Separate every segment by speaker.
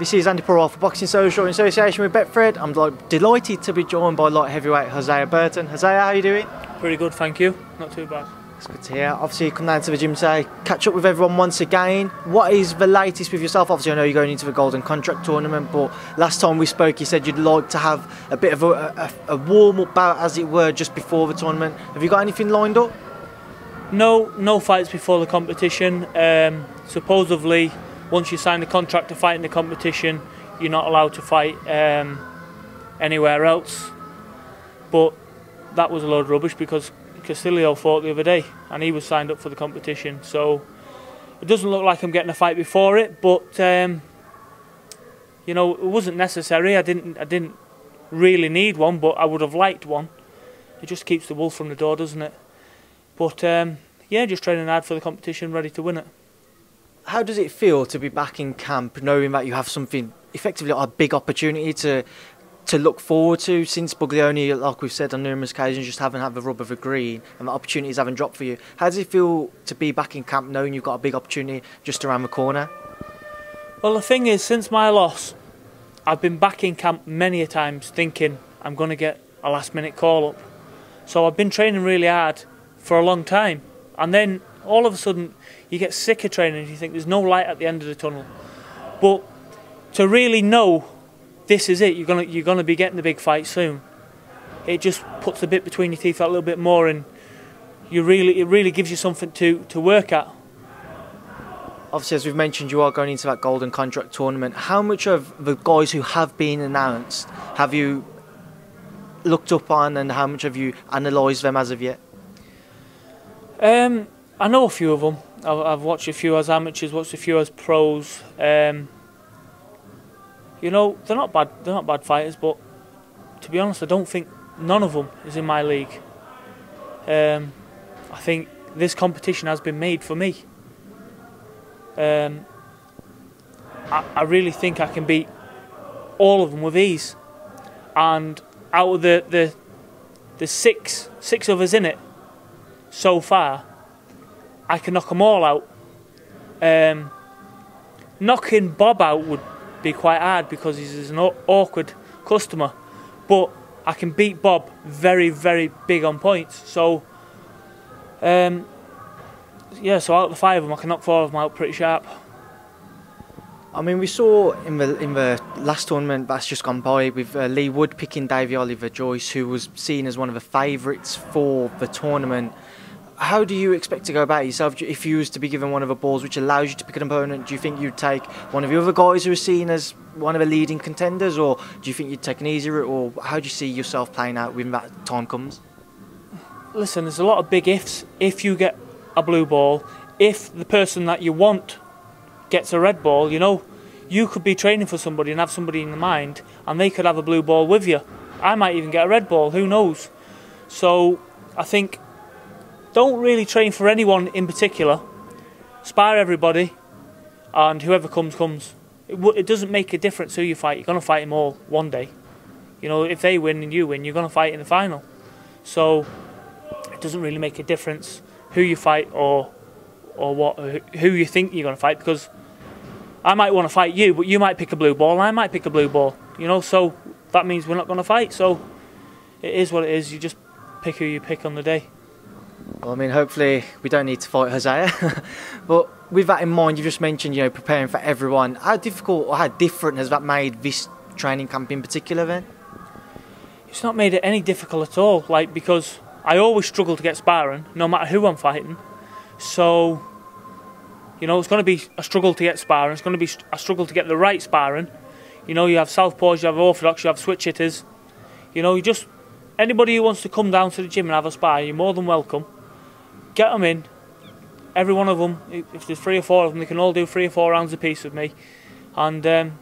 Speaker 1: This is Andy Purwell for Boxing Social in association with Betfred. I'm like, delighted to be joined by light heavyweight Hosea Burton. Hosea, how are you doing?
Speaker 2: Pretty good, thank you. Not too bad.
Speaker 1: It's good to hear. Obviously, you come down to the gym today, catch up with everyone once again. What is the latest with yourself? Obviously, I know you're going into the Golden Contract Tournament, but last time we spoke, you said you'd like to have a bit of a, a, a warm up bout, as it were, just before the tournament. Have you got anything lined up?
Speaker 2: No, no fights before the competition. Um, supposedly, once you sign the contract to fight in the competition, you're not allowed to fight um, anywhere else. But that was a load of rubbish because Castillo fought the other day and he was signed up for the competition. So it doesn't look like I'm getting a fight before it, but um, you know it wasn't necessary. I didn't, I didn't really need one, but I would have liked one. It just keeps the wolf from the door, doesn't it? But um, yeah, just training hard for the competition, ready to win it
Speaker 1: how does it feel to be back in camp, knowing that you have something effectively a big opportunity to to look forward to since Buglioni, like we've said on numerous occasions, just haven't had the rub of the green and the opportunities haven't dropped for you. How does it feel to be back in camp knowing you've got a big opportunity just around the corner?
Speaker 2: Well, the thing is, since my loss, I've been back in camp many a times thinking I'm going to get a last minute call up. So I've been training really hard for a long time. And then all of a sudden you get sick of training and you think there's no light at the end of the tunnel. But to really know this is it, you're gonna you're gonna be getting the big fight soon. It just puts a bit between your teeth that little bit more and you really it really gives you something to, to work at.
Speaker 1: Obviously, as we've mentioned, you are going into that golden contract tournament. How much of the guys who have been announced have you looked up on, and how much have you analysed them as of yet?
Speaker 2: Um, I know a few of them. I've, I've, watched a few as amateurs, watched a few as pros. Um, you know, they're not bad. They're not bad fighters, but to be honest, I don't think none of them is in my league. Um, I think this competition has been made for me. Um, I, I really think I can beat all of them with ease. And out of the the the six six of us in it so far, I can knock them all out. Um, knocking Bob out would be quite hard because he's an awkward customer, but I can beat Bob very, very big on points. So, um, yeah, so out of the five of them, I can knock four of them out pretty sharp.
Speaker 1: I mean, we saw in the in the last tournament that's just gone by with uh, Leigh Wood picking Davy Oliver Joyce, who was seen as one of the favourites for the tournament how do you expect to go about yourself if you was to be given one of the balls which allows you to pick an opponent? Do you think you'd take one of the other guys who are seen as one of the leading contenders, or do you think you'd take an easier route, or how do you see yourself playing out when that time comes?
Speaker 2: Listen, there's a lot of big ifs. If you get a blue ball, if the person that you want gets a red ball, you know, you could be training for somebody and have somebody in mind, and they could have a blue ball with you. I might even get a red ball. Who knows? So I think don't really train for anyone in particular. Spar everybody, and whoever comes, comes. It, it doesn't make a difference who you fight. You're going to fight them all one day. You know, if they win and you win, you're going to fight in the final. So it doesn't really make a difference who you fight or or what who you think you're going to fight because I might want to fight you, but you might pick a blue ball and I might pick a blue ball. You know, so that means we're not going to fight. So it is what it is. You just pick who you pick on the day.
Speaker 1: Well, I mean, hopefully we don't need to fight Hosea. but with that in mind, you just mentioned, you know, preparing for everyone. How difficult or how different has that made this training camp in particular then?
Speaker 2: It's not made it any difficult at all, like, because I always struggle to get sparring, no matter who I'm fighting. So, you know, it's going to be a struggle to get sparring. It's going to be a struggle to get the right sparring. You know, you have southpaws, you have orthodox, you have switch hitters. You know, you just anybody who wants to come down to the gym and have a spar, you're more than welcome get them in. Every one of them, if there's three or four of them, they can all do three or four rounds apiece with me. And um,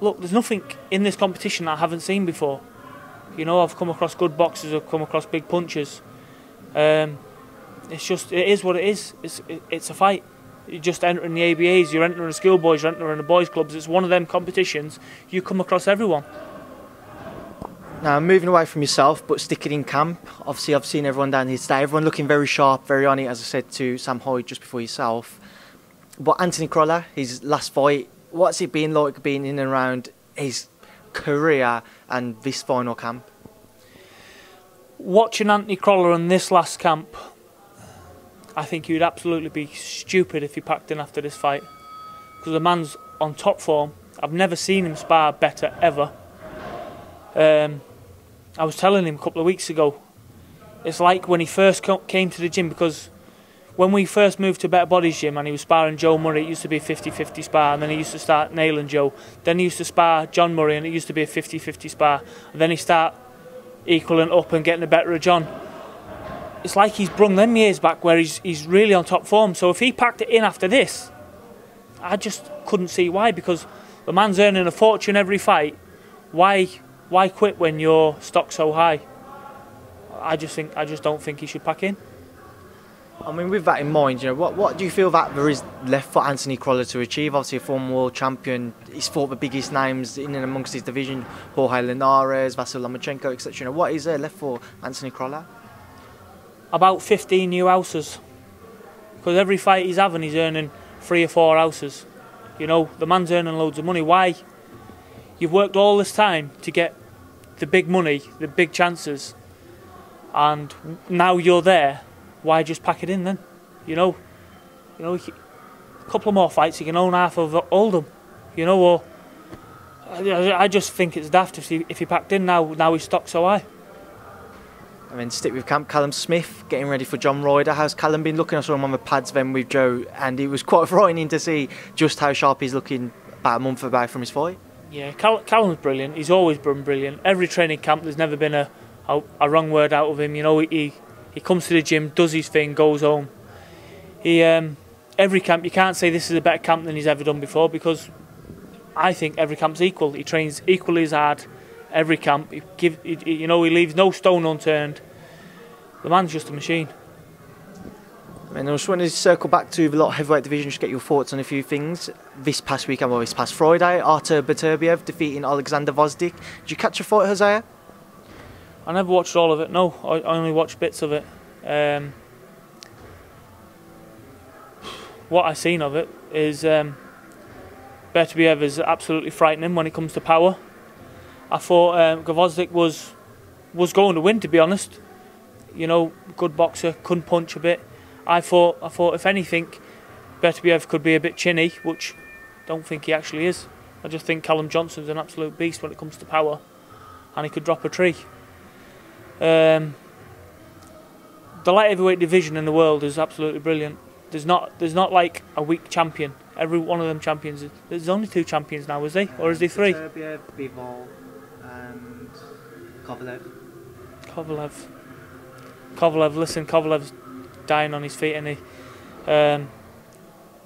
Speaker 2: look, there's nothing in this competition I haven't seen before. You know, I've come across good boxers, I've come across big punches. Um, it's just, it is what it is. It's, it, it's a fight. You're just entering the ABAs, you're entering the schoolboys, you're entering the boys' clubs. It's one of them competitions. You come across everyone.
Speaker 1: Now, moving away from yourself, but sticking in camp. Obviously, I've seen everyone down here today. Everyone looking very sharp, very on it, as I said to Sam Hyde just before yourself. But Anthony Crolla, his last fight what's it been like being in and around his career and this final camp?
Speaker 2: Watching Anthony Crolla in this last camp, I think you'd absolutely be stupid if he packed in after this fight. Because the man's on top form. I've never seen him spar better ever. Um, I was telling him a couple of weeks ago, it's like when he first came to the gym because when we first moved to Better Bodies Gym and he was sparring Joe Murray, it used to be a 50-50 spar, and then he used to start nailing Joe. Then he used to spar John Murray, and it used to be a 50-50 spar. And then he start equaling up and getting the better of John. It's like he's brung them years back where he's he's really on top form. So if he packed it in after this, I just couldn't see why because the man's earning a fortune every fight. Why why quit when your stock's so high? I just think I just don't think he should pack in.
Speaker 1: I mean, with that in mind, you know, what what do you feel that there is left for Anthony Crolla to achieve? Obviously, a former world champion, he's fought the biggest names in and amongst his division: Jorge Linares, Vasyl Lomachenko, etc. You know, what is there left for Anthony Crolla?
Speaker 2: About 15 new houses, because every fight he's having, he's earning three or four houses. You know, the man's earning loads of money. Why? You've worked all this time to get the big money, the big chances, and now you're there why just pack it in then? You know, you know, a couple of more fights, you can own half of Oldham. You know, or I, just think it's daft if he if he packed in now. Now he's stocked so high.
Speaker 1: I mean, stick with camp. Callum Smith getting ready for John Ryder. How's Callum been looking? I saw him on the pads then with Joe, and it was quite frightening to see just how sharp he's looking about a month away from his fight.
Speaker 2: Yeah, Cal- Callum's brilliant. He's always been brilliant. Every training camp, there's never been a, a, a wrong word out of him. You know, he he comes to the gym, does his thing, goes home. He um, every camp you can't say this is a better camp than he's ever done before because I think every camp's equal. He trains equally as hard every camp. He give he, you know he leaves no stone unturned. The man's just a machine.
Speaker 1: And I just wanted to circle back to the light heavyweight division, just get your thoughts on a few things. This past weekend, well, this past Friday, Artur Beterbiev defeating Alexander Gvozdyk. Did you catch a fight, Hosea?
Speaker 2: I never watched all of it. No, I only watched bits of it. Um, what I've seen of it is um, is absolutely frightening when it comes to power. I thought um, Gvozdyk was was going to win, to be honest. You know, good boxer, couldn't punch a bit. I thought, I thought, if anything, Beterbiev could be a bit chinny, which I don't think he actually is. I just think Callum Johnson's an absolute beast when it comes to power, and he could drop a tree. Um, the light heavyweight division in the world is absolutely brilliant. There's not there's not like a weak champion. Every one of them champions. There's only two champions now, is there, or is there three?
Speaker 1: Serbia, Bivol, and Kovalev.
Speaker 2: Kovalev. Kovalev. Listen, Kovalev's dying on his feet, and he. Um,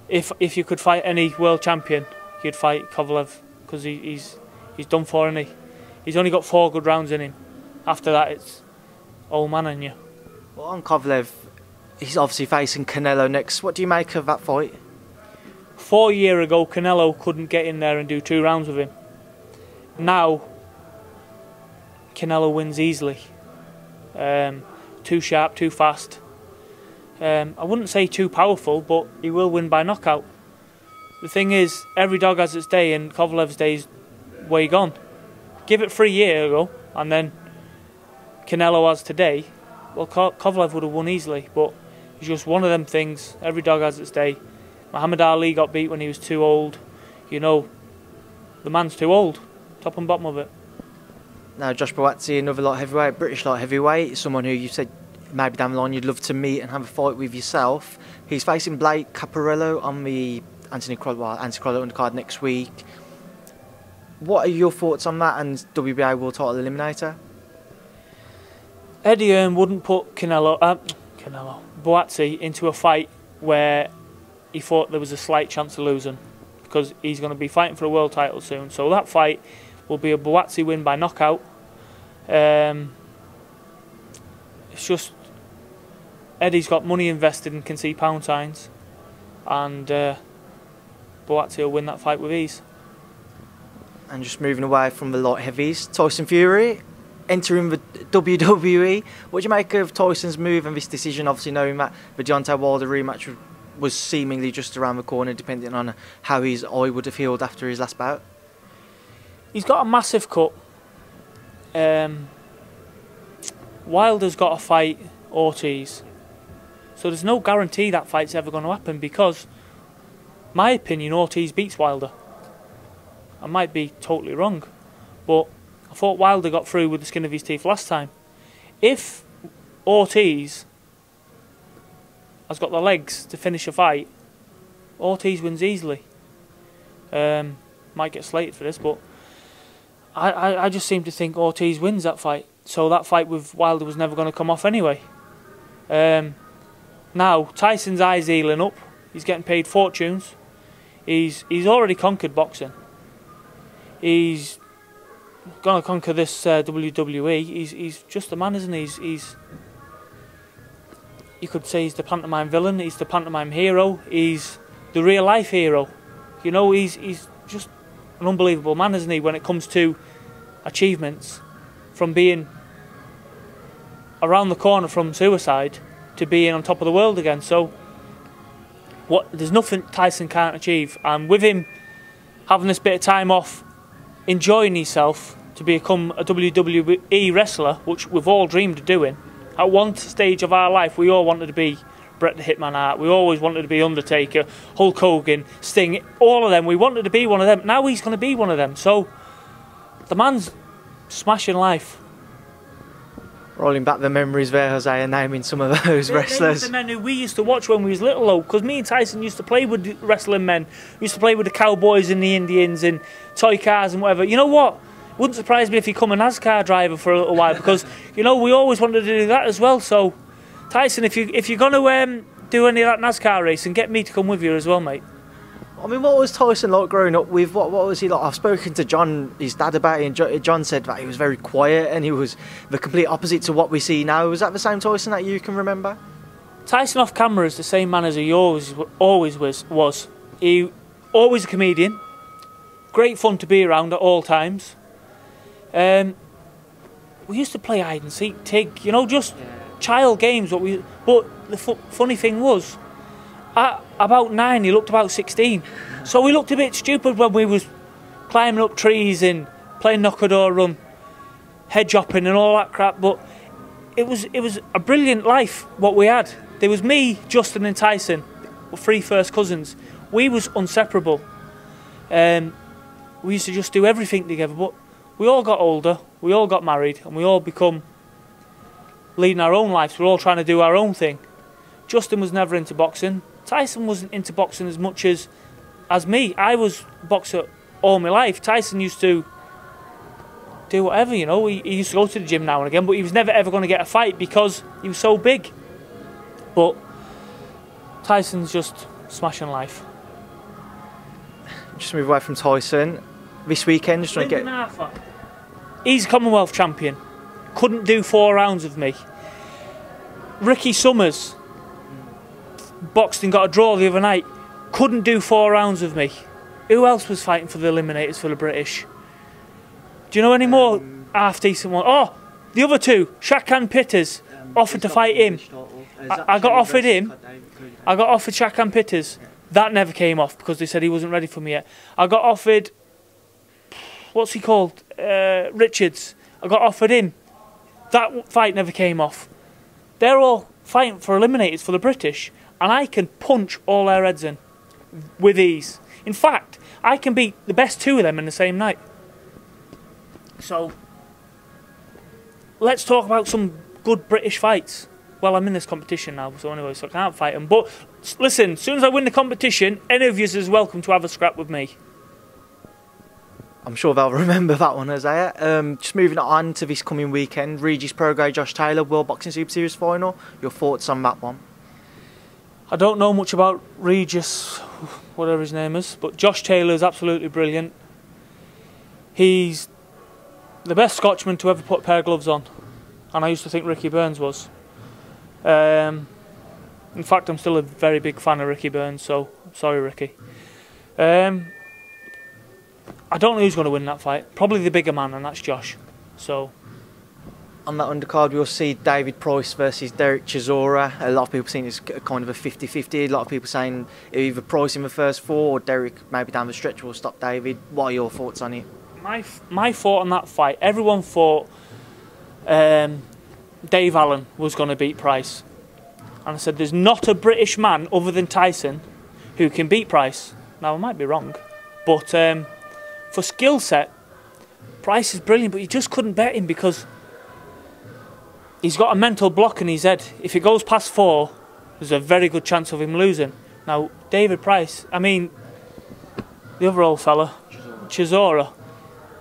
Speaker 2: if if you could fight any world champion, you'd fight Kovalev because he, he's he's done for, and he he's only got four good rounds in him after that, it's old man on you.
Speaker 1: Well, on Kovalev, he's obviously facing Canelo next. What do you make of that fight?
Speaker 2: Four year ago, Canelo couldn't get in there and do two rounds with him. Now, Canelo wins easily. Um, too sharp, too fast. Um, I wouldn't say too powerful, but he will win by knockout. The thing is, every dog has its day, and Kovalev's day is way gone. Give it three years ago, and then Canelo has today, well, Kovalev would have won easily, but it's just one of them things. Every dog has its day. Muhammad Ali got beat when he was too old. You know, the man's too old, top and bottom of it.
Speaker 1: Now, Josh Buatsi, another light heavyweight, British light heavyweight, someone who you said maybe down the line you'd love to meet and have a fight with yourself. He's facing Blake Caparello on the Anthony Crolla, Anthony Crolla undercard next week. What are your thoughts on that and WBA World Title Eliminator?
Speaker 2: Eddie Hearn wouldn't put Canelo, uh, Canelo, Buatsi into a fight where he thought there was a slight chance of losing because he's going to be fighting for a world title soon. So that fight will be a Buatsi win by knockout. Um, it's just Eddie's got money invested and can see pound signs, and uh, Buatsi will win that fight with ease.
Speaker 1: And just moving away from the light heavies, Tyson Fury entering the WWE. What do you make of Tyson's move and this decision? Obviously, knowing that the Deontay Wilder rematch was seemingly just around the corner, depending on how his eye would have healed after his last bout.
Speaker 2: He's got a massive cut. Um, Wilder's got to fight Ortiz. So there's no guarantee that fight's ever going to happen because, my opinion, Ortiz beats Wilder. I might be totally wrong, but I thought Wilder got through with the skin of his teeth last time. If Ortiz has got the legs to finish a fight, Ortiz wins easily. Um, might get slated for this, but I, I, I just seem to think Ortiz wins that fight. So that fight with Wilder was never going to come off anyway. Um, now Tyson's eyes healing up. He's getting paid fortunes. He's he's already conquered boxing. He's gonna conquer this uh, WWE. He's he's just a man, isn't he? He's, he's you could say he's the pantomime villain. He's the pantomime hero. He's the real life hero. You know, he's he's just an unbelievable man, isn't he? When it comes to achievements, from being around the corner from suicide to being on top of the world again. So, what there's nothing Tyson can't achieve, and with him having this bit of time off, enjoying himself to become a WWE wrestler, which we've all dreamed of doing. At one stage of our life, we all wanted to be Bret the Hitman Hart. We always wanted to be Undertaker, Hulk Hogan, Sting, all of them. We wanted to be one of them. Now he's going to be one of them. So the man's smashing life.
Speaker 1: Rolling back the memories there, Hosea, and naming some of those wrestlers.
Speaker 2: the men who we used to watch when we was little, though, because me and Tyson used to play with wrestling men. We used to play with the Cowboys and the Indians and toy cars and whatever. You know what? Wouldn't surprise me if he come a NASCAR driver for a little while because you know we always wanted to do that as well. So, Tyson, if you if you're gonna um, do any of that NASCAR racing, get me to come with you as well, mate.
Speaker 1: I mean, what was Tyson like growing up with? What what was he like? I've spoken to John, his dad, about it, and John said that he was very quiet and he was the complete opposite to what we see now. Was that the same Tyson that you can remember?
Speaker 2: Tyson off camera is the same man as he always always was. Was he always a comedian? Great fun to be around at all times. Um, we used to play hide and seek, tig, you know, just yeah. child games. What we, but the fu- funny thing was, at about nine, he looked about 16. So we looked a bit stupid when we was climbing up trees and playing knock a door run, hedge hopping and all that crap. But it was it was a brilliant life what we had. There was me, Justin and Tyson, three first cousins. We was inseparable. Um, we used to just do everything together. But we all got older, we all got married, and we all become leading our own lives. We're all trying to do our own thing. Justin was never into boxing. Tyson wasn't into boxing as much as as me. I was boxer all my life. Tyson used to do whatever, you know. He, he used to go to the gym now and again, but he was never ever going to get a fight because he was so big. But Tyson's just smashing life.
Speaker 1: Just move away from Tyson. This weekend, just trying to get.
Speaker 2: He's Commonwealth champion. Couldn't do four rounds of me. Ricky Summers boxed and got a draw the other night. Couldn't do four rounds with me. Who else was fighting for the eliminators for the British? Do you know any more um, half decent ones? Oh, the other two, Shakan Pitters, um, offered to fight him. I, I, got offered him. I got offered Shakan Pitters. That never came off because they said he wasn't ready for me yet. I got offered. What's he called? Uh, Richards. I got offered him. That fight never came off. They're all fighting for eliminators for the British and I can punch all their heads in with ease. In fact, I can beat the best two of them in the same night. So, let's talk about some good British fights. Well, I'm in this competition now, so anyway, so I can't fight them. But listen, as soon as I win the competition, any of you is welcome to have a scrap with me.
Speaker 1: I'm sure they'll remember that one, Isaiah. Um, just moving on to this coming weekend, Regis Prograis, Josh Taylor, World Boxing Super Series final. Your thoughts on that one?
Speaker 2: I don't know much about Regis, whatever his name is, but Josh Taylor is absolutely brilliant. He's the best Scotchman to ever put a pair of gloves on, and I used to think Ricky Burns was. Um, in fact, I'm still a very big fan of Ricky Burns, so sorry, Ricky. Um, I don't know who's going to win that fight. Probably the bigger man, and that's Josh. So
Speaker 1: on that undercard, we'll see David Price versus Derek Chisora. A lot of people saying it's kind of a 50-50. A lot of people saying either Price in the first four or Derek maybe down the stretch will stop David. What are your thoughts on it?
Speaker 2: My my thought on that fight. Everyone thought um, Dave Allen was going to beat Price, and I said there's not a British man other than Tyson who can beat Price. Now I might be wrong, but um, for skill set, Price is brilliant, but you just couldn't bet him because he's got a mental block in his head. If it goes past four, there's a very good chance of him losing. Now, David Price, I mean, the other old fella, Chisora,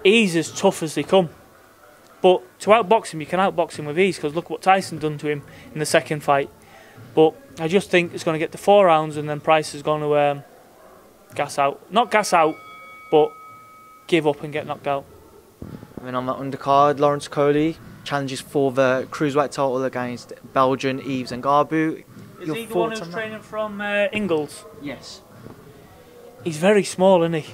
Speaker 2: he's as tough as they come. But to outbox him, you can outbox him with ease because look what Tyson done to him in the second fight. But I just think it's going to get to four rounds and then Price is going to um, gas out. Not gas out, but give up and get knocked out.
Speaker 1: I mean, on that undercard, Lawrence Okolie challenges for the cruiserweight title against Belgian Yves Ngabu.
Speaker 2: Is
Speaker 1: Your
Speaker 2: he the one who's
Speaker 1: on that?
Speaker 2: training from uh, Ingles?
Speaker 1: Yes.
Speaker 2: He's very small, isn't he?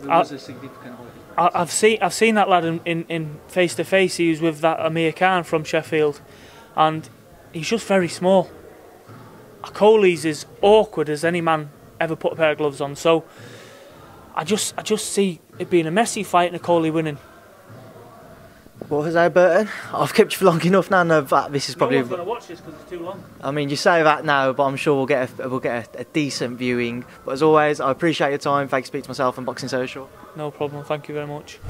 Speaker 1: There
Speaker 2: I-
Speaker 1: was a significant
Speaker 2: I, I've seen I've seen that lad in, in, in face to face. He was with that Amir Khan from Sheffield, and he's just very small. Okolie's is awkward as any man ever put a pair of gloves on. So I just I just see it being a messy fight and Okolie winning.
Speaker 1: What was that, Burton? I've kept you for long enough now. No, this is probably.
Speaker 2: no one's going to watch this because it's too long.
Speaker 1: I mean, you say that now, but I'm sure we'll get a, we'll get a, a decent viewing. But as always, I appreciate your time. Thanks, speak to myself and Boxing Social.
Speaker 2: No problem. Thank you very much.